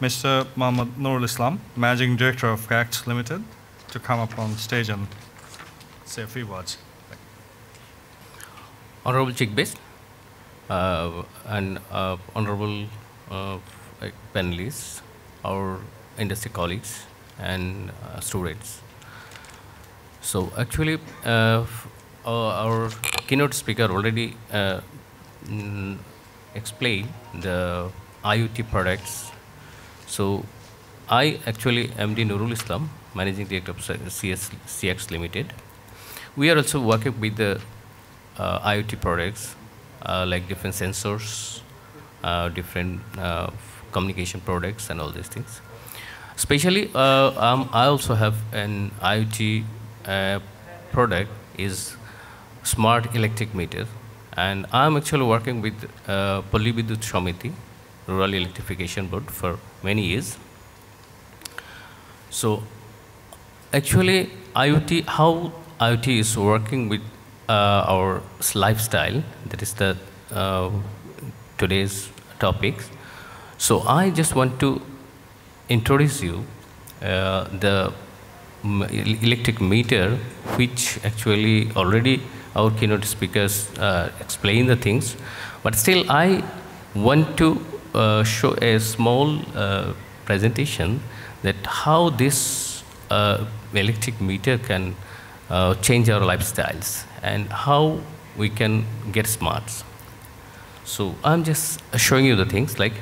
Mr. Mohammad Nurul Islam, Managing Director of CACTS Limited, to come up on stage and say a few words. Honorable Chief uh, and uh, honorable uh, panelists, our industry colleagues and uh, students. So actually, uh, our, our keynote speaker already uh, explained the IoT products. So I actually am the Nurul Islam, Managing Director of CS, CX Limited. We are also working with the uh, IoT products uh, like different sensors, uh, different uh, communication products and all these things. Especially, uh, um, I also have an IoT uh, product is smart electric meter and I'm actually working with uh, Samiti, Rural Electrification Board for many years. So actually IoT, how IoT is working with uh, our lifestyle, that is the uh, today's topic. So I just want to introduce you uh, the electric meter, which actually already our keynote speakers uh, explain the things, but still I want to uh, show a small uh, presentation that how this uh, electric meter can uh, change our lifestyles and how we can get smart. So I'm just showing you the things like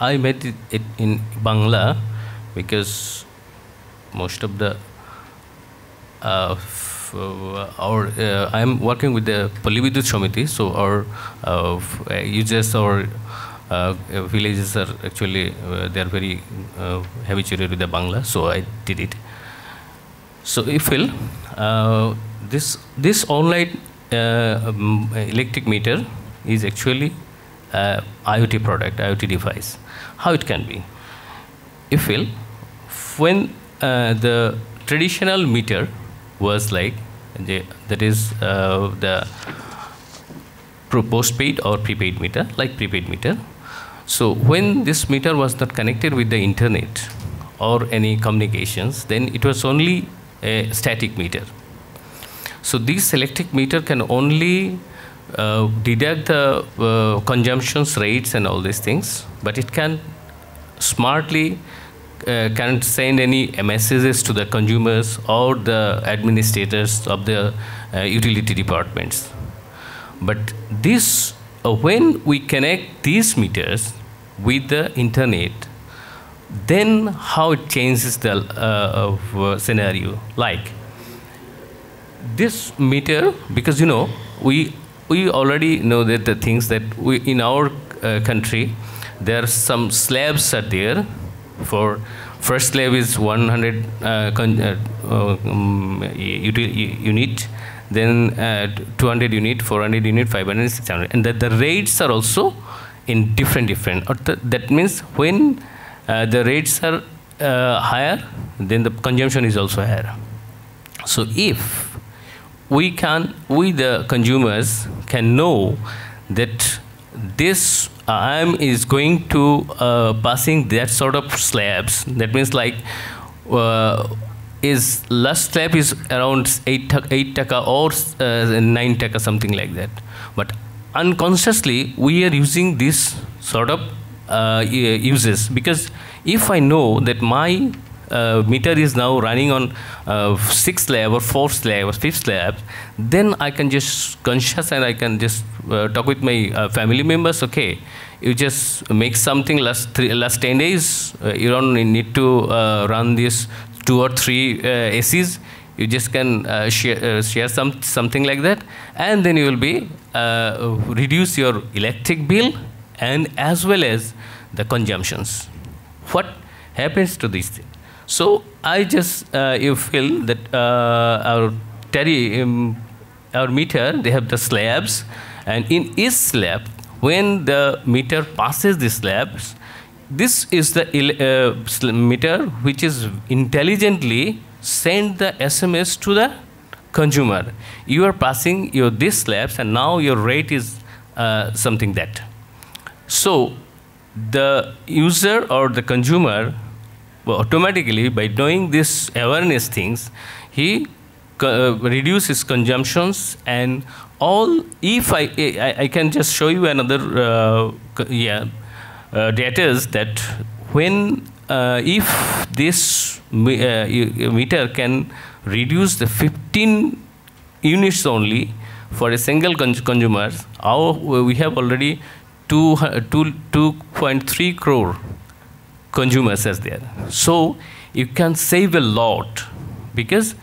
I made it, it in Bangla because most of the uh, our uh, I'm working with the Palli Bidyut Samiti, so our uh, users or uh, villages are actually uh, they are very uh, habituated with the Bangla, so I did it. So if will this this online um, electric meter is actually IoT product, IoT device how it can be. If will, when uh, the traditional meter was like, that is uh, the postpaid or prepaid meter, like prepaid meter. So when this meter was not connected with the internet or any communications, then it was only a static meter. So this electric meter can only uh, deduct the uh, consumptions rates and all these things, but it can smartly uh, can send any messages to the consumers or the administrators of the uh, utility departments. But this, uh, when we connect these meters with the internet, then how it changes the uh, scenario. Like this meter, because you know, we we already know that the things that we in our uh, country there are some slabs are there for first slab is 100 uh, uh, um, unit then uh, 200 unit 400 unit 500 600 and that the rates are also in different different. That means when uh, the rates are higher then the consumption is also higher. So if we can we the consumers can know that this IAM is going to uh, passing that sort of slabs. That means like uh, is last slab is around 8, 8 taka or uh, 9 taka, something like that. But unconsciously, we are using this sort of uh, uses because if I know that my uh, meter is now running on uh, sixth slab or fourth slab or fifth slab, then I can just conscious and I can just uh, talk with my uh, family members. Okay, you just make something last three, last ten days. Uh, you don't need to uh, run this two or three ACs. You just can share, share some something like that, and then you will be reduce your electric bill and as well as the consumptions. What happens to these things? So I just uh, you feel that uh, our terry, um, our meter they have the slabs, and in each slab, when the meter passes the slabs, this is the uh, meter which is intelligently send the SMS to the consumer. You are passing your these slabs, and now your rate is uh, something that. So the user or the consumer automatically by knowing this awareness things, he uh, reduce his consumptions and all if I, I, I can just show you another uh, yeah uh, data is that when uh, if this uh, meter can reduce the 15 units only for a single con consumer, our, we have already 2.3 crore consumers as there. So you can save a lot because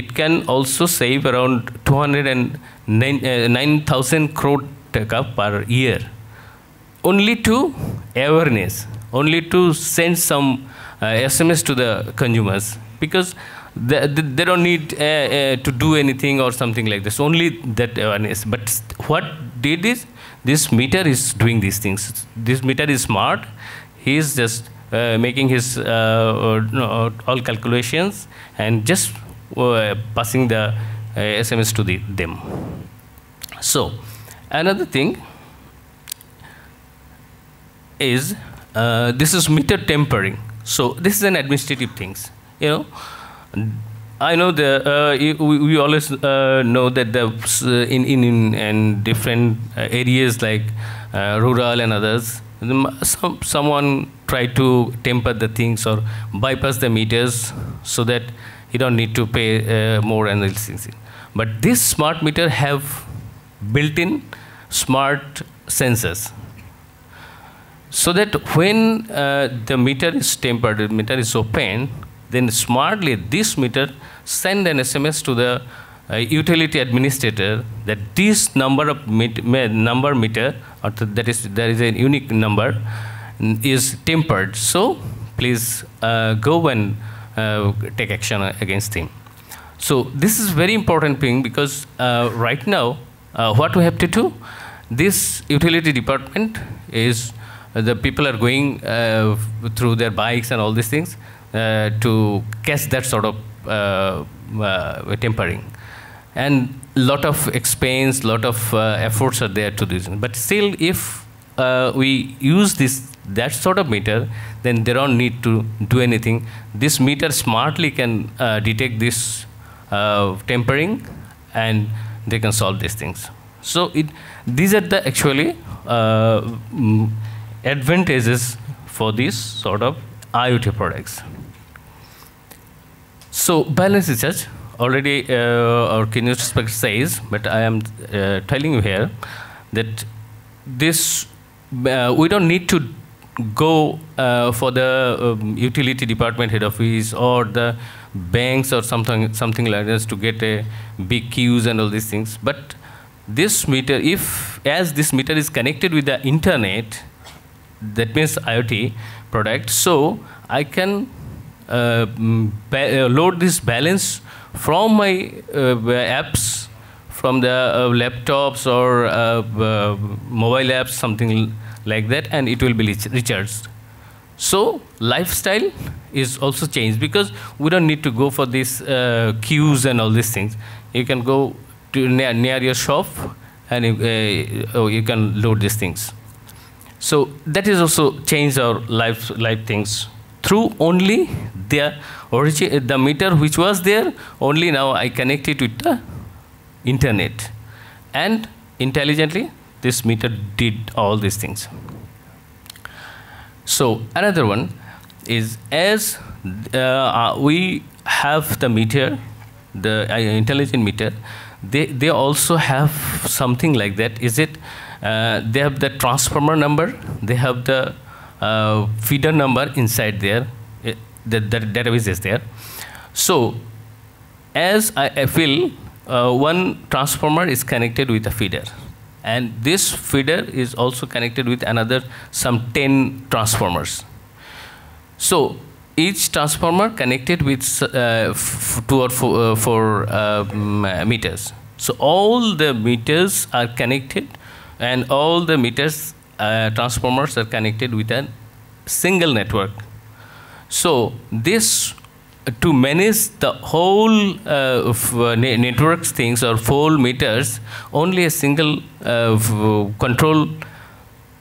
it can also save around 209,000 uh, crore per year. Only to awareness, only to send some uh, SMS to the consumers because they, they don't need uh, uh, to do anything or something like this, only that awareness. But what did is this meter is doing these things. This meter is smart. He is just making his uh, all calculations and just uh, passing the SMS to the, them. So another thing is this is meter tempering. So this is an administrative things. You know, I know the uh, we, we, always uh, know that the uh, in in in, different uh, areas like uh, rural and others, some, someone try to temper the things or bypass the meters so that you don't need to pay uh, more and things. But this smart meter have built-in smart sensors so that when the meter is tempered, the meter is open, then smartly this meter send an SMS to the uh, utility administrator that this number of number meter or that is there is a unique number is tempered. So please uh, go and uh, take action against him. So this is very important thing because uh, right now uh, what we have to do, this utility department is uh, the people are going through their bikes and all these things to catch that sort of tempering. And lot of expense, lot of efforts are there to this. But still, if we use this that sort of meter, then they don't need to do anything. This meter smartly can uh, detect this uh, tempering and they can solve these things. So it, these are the actually uh, mm, advantages for these sort of IoT products. So balance research already uh, our kinesics says, but I am uh, telling you here that this uh, we don't need to go for the um, utility department head office or the banks or something something like this to get a big queues and all these things. But this meter, if as this meter is connected with the internet, that means IoT product, so I can uh, uh, load this balance from my uh, apps, from the laptops or mobile apps, something like that, and it will be recharged. So lifestyle is also changed because we don't need to go for these uh, queues and all these things. You can go to near, near your shop and uh, oh, you can load these things. So that is also changed our life life things through only the origin, the meter which was there, only now I connect it with the internet. And intelligently, this meter did all these things. So another one is as uh, uh we have the meter, the uh, intelligent meter, they, they also have something like that. Is it, uh, they have the transformer number, they have the uh, feeder number inside there, it, the, the database is there. So as I, feel, uh, one transformer is connected with a feeder. And this feeder is also connected with another some 10 transformers. So each transformer connected with uh, two or four, uh, four uh, meters. So all the meters are connected and all the meters uh, transformers are connected with a single network. So this to manage the whole uh, uh, ne- networks things or full meters, only a single uh, control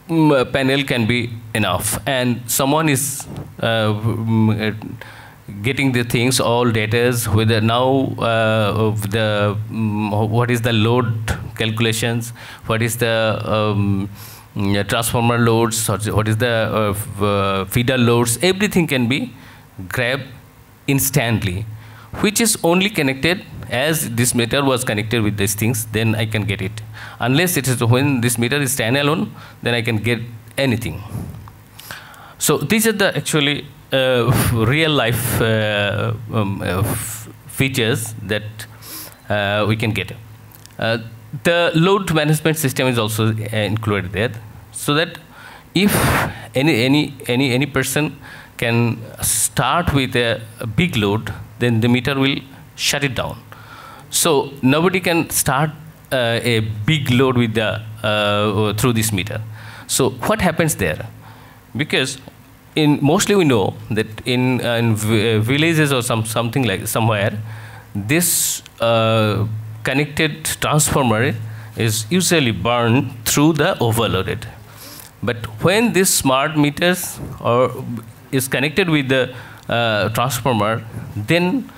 mm, uh, panel can be enough. And someone is uh, uh, getting the things, all data, whether now uh, the mm, what is the load calculations, what is the um, transformer loads, what is the uh, uh, feeder loads, everything can be grabbed instantly, which is only connected as this meter was connected with these things, then I can get it. Unless it is when this meter is standalone, then I can get anything. So these are the actually uh, real life uh, um, uh, features that uh, we can get. The load management system is also uh, included there, so that if any any any any person can start with a, a big load, then the meter will shut it down. So nobody can start uh, a big load with the uh, through this meter. So what happens there? Because in mostly we know that in, uh, in uh, villages or some something like somewhere, this uh, connected transformer is usually burned through the overloaded. But when this smart meters or is connected with the uh, transformer, then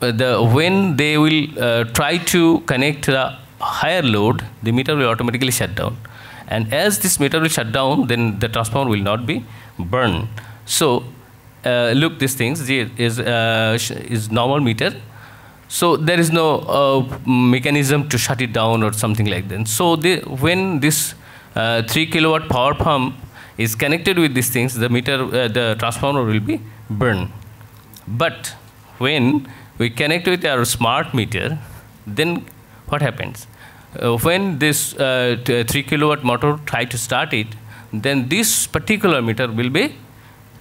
uh, the when they will uh, try to connect the higher load, the meter will automatically shut down. And as this meter will shut down, then the transformer will not be burned. So, uh, look, these things is uh, is normal meter. So there is no uh, mechanism to shut it down or something like that. So when this uh, three kilowatt power pump is connected with these things, the meter, uh, the transformer will be burned. But when we connect with our smart meter, then what happens? Uh, when this uh, 3 kilowatt motor try to start it, then this particular meter will be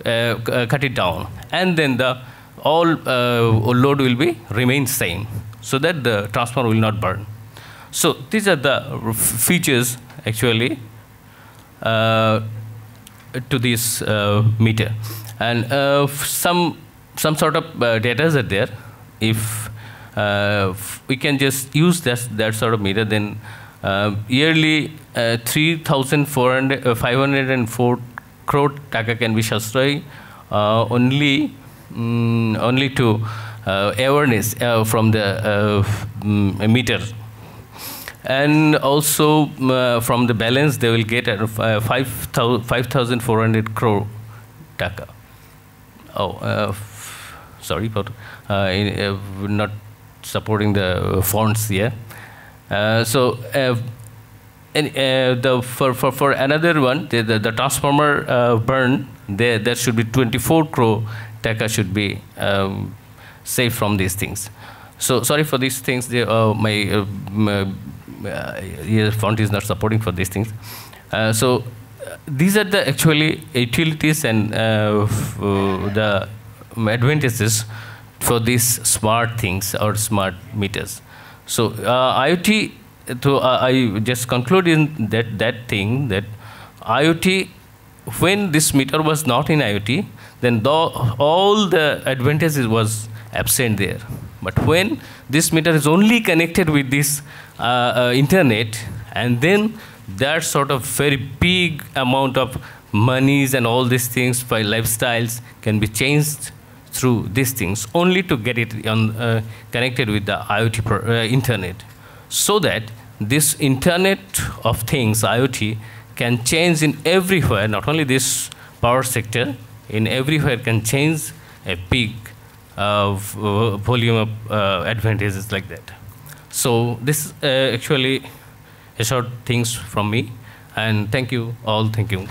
uh, cut it down, and then the all uh, load will be remain same, so that the transformer will not burn. So these are the features actually uh, to this uh, meter, and uh, some some sort of uh, data are there. If uh, we can just use that that sort of meter, then yearly uh, 3,400 uh, crore taka can be uh, only mm, only to uh, awareness uh, from the uh, mm, meter and also mm, uh, from the balance they will get uh, 5,000 5,400 crore taka. Oh, uh, sorry, but in, not supporting the fonts here. So, and, uh, the for, for, for another one, the, the, the transformer uh, burn, there there should be 24 crore taka should be um, saved from these things. So sorry for these things. Uh, my uh, m- uh, yeah, font is not supporting for these things. Uh, so uh, these are the actually utilities and uh, uh, the advantages for these smart things or smart meters. So uh, IoT, uh, I just conclude in that, that thing that IoT, when this meter was not in IoT, then the, all the advantages was absent there. But when this meter is only connected with this uh, uh, internet, and then that sort of very big amount of monies and all these things by lifestyles can be changed through these things only to get it on, uh, connected with the IoT pro- uh, internet so that this internet of things IoT can change in everywhere not only this power sector in everywhere can change a big uh, volume of uh, advantages like that. So this is uh, actually a short things from me and thank you all thank you